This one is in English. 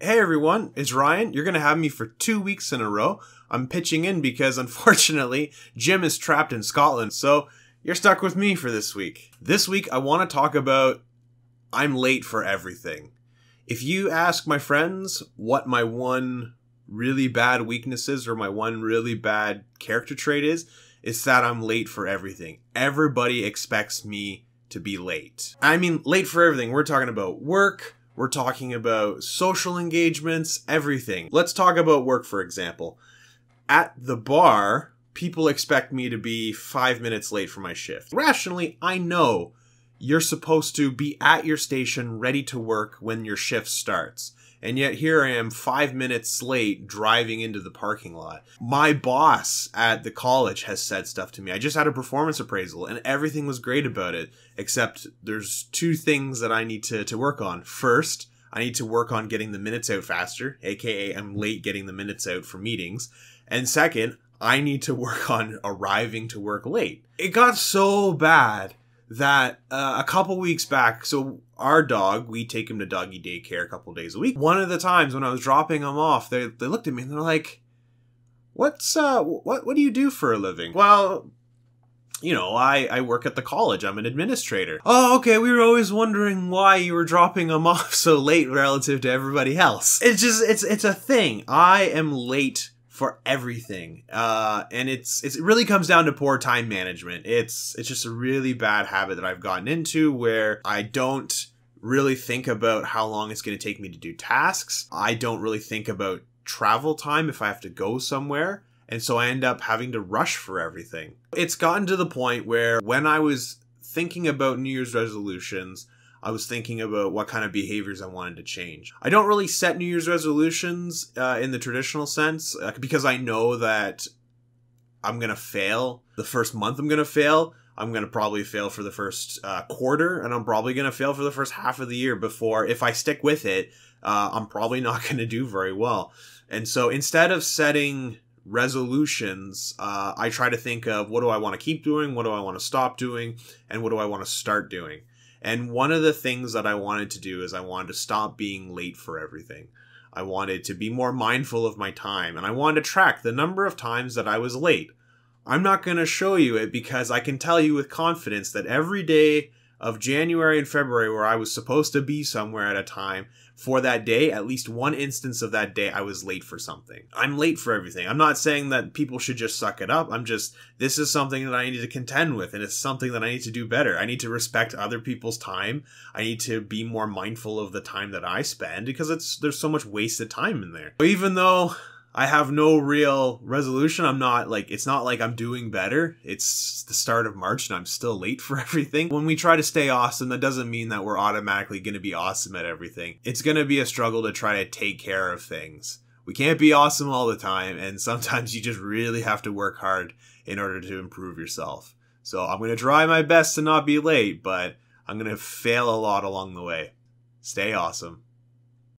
Hey everyone, it's Ryan. You're gonna have me for two weeks in a row. I'm pitching in because unfortunately, Jim is trapped in Scotland, so you're stuck with me for this week. This week, I want to talk about I'm late for everything. If you ask my friends what my one really bad weakness is or my one really bad character trait is, it's that I'm late for everything. Everybody expects me to be late. I mean, late for everything. We're talking about work, we're talking about social engagements, everything. Let's talk about work, for example. At the bar, people expect me to be five minutes late for my shift. Rationally, I know you're supposed to be at your station ready to work when your shift starts. And yet here I am five minutes late driving into the parking lot. My boss at the college has said stuff to me. I just had a performance appraisal and everything was great about it, except there's two things that I need to, to work on. First, I need to work on getting the minutes out faster, aka I'm late getting the minutes out for meetings. And second, I need to work on arriving to work late. It got so bad that uh, a couple weeks back, so our dog, we take him to doggy daycare a couple days a week. One of the times when I was dropping him off, they, they looked at me and they're like, "What's uh, what what do you do for a living?" Well, you know, I, I work at the college. I'm an administrator. Oh, okay. We were always wondering why you were dropping him off so late relative to everybody else. It's just, it's, it's a thing. I am late for everything. Uh, and it's, it's, it really comes down to poor time management. It's, it's just a really bad habit that I've gotten into where I don't really think about how long it's going to take me to do tasks. I don't really think about travel time if I have to go somewhere. And so I end up having to rush for everything. It's gotten to the point where when I was thinking about New Year's resolutions, I was thinking about what kind of behaviors I wanted to change. I don't really set New Year's resolutions uh, in the traditional sense uh, because I know that I'm going to fail. The first month I'm going to fail. I'm going to probably fail for the first uh, quarter, and I'm probably going to fail for the first half of the year before, if I stick with it, uh, I'm probably not going to do very well. And so instead of setting resolutions, uh, I try to think of what do I want to keep doing, what do I want to stop doing, and what do I want to start doing. And one of the things that I wanted to do is I wanted to stop being late for everything. I wanted to be more mindful of my time, and I wanted to track the number of times that I was late. I'm not going to show you it because I can tell you with confidence that every day of January and February where I was supposed to be somewhere at a time for that day, at least one instance of that day, I was late for something. I'm late for everything. I'm not saying that people should just suck it up. I'm just, this is something that I need to contend with and it's something that I need to do better. I need to respect other people's time. I need to be more mindful of the time that I spend because it's, there's so much wasted time in there. Even though I have no real resolution. I'm not like, it's not like I'm doing better. It's the start of March and I'm still late for everything. When we try to stay awesome, that doesn't mean that we're automatically going to be awesome at everything. It's going to be a struggle to try to take care of things. We can't be awesome all the time, and sometimes you just really have to work hard in order to improve yourself. So I'm going to try my best to not be late, but I'm going to fail a lot along the way. Stay awesome.